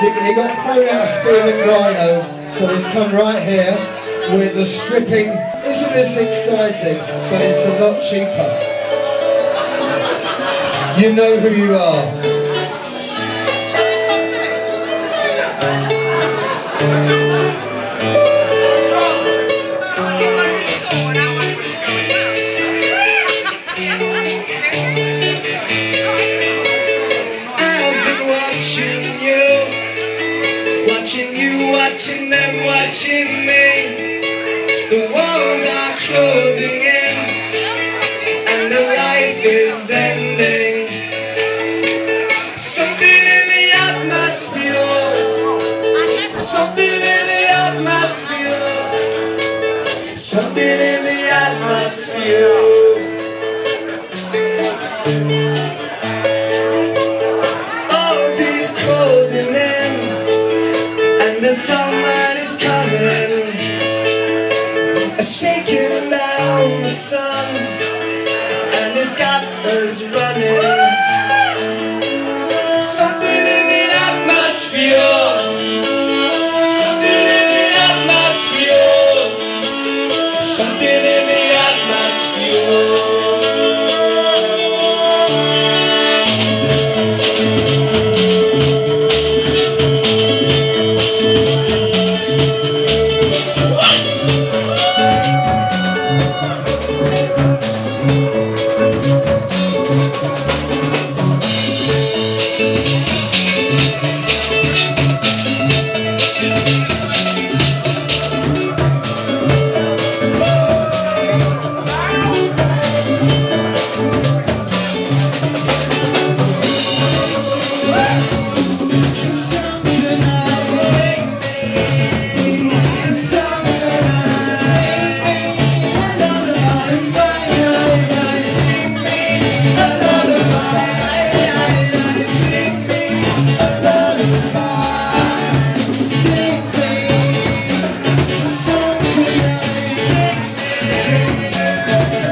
He, got thrown out of Spearmint Rhino, so he's come right here with the stripping. Isn't this exciting? But it's a lot cheaper. You know who you are. Watching you, watching them, watching me. The walls are closing in, and the life is ending. Something in the atmosphere, something in the atmosphere, something in the atmosphere. Sunlight is coming, a shaking down the sun, and it's got us running. Something in the atmosphere, something in the atmosphere, something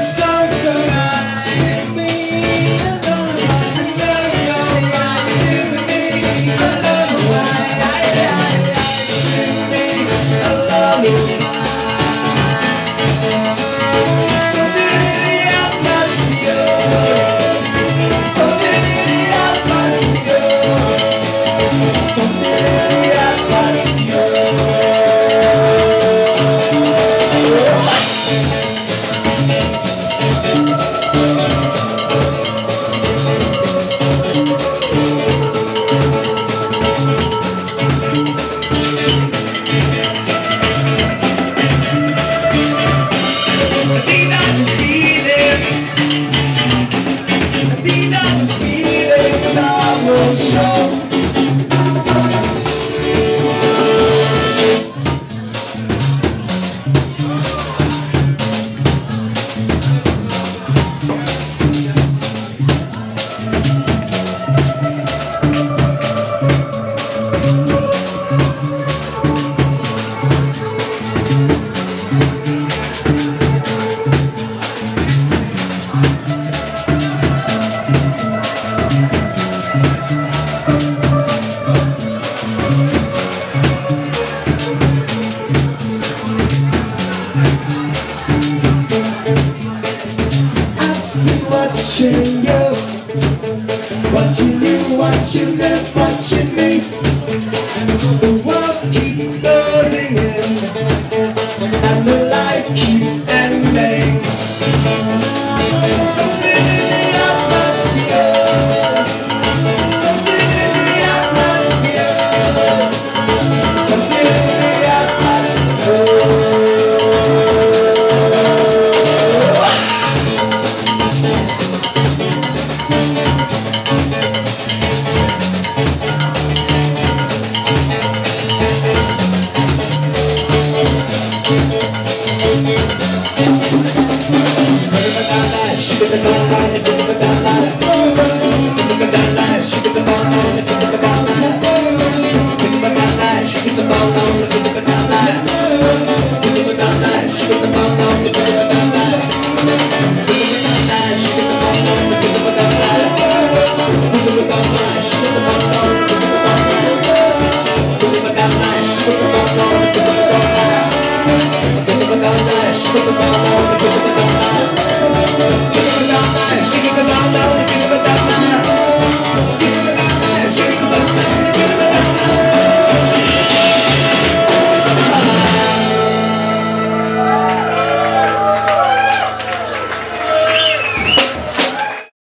These will show. Watching you, watching you, watching them, Shake it down now, shake it down now, shake it down now, shake it down now, shake it down now.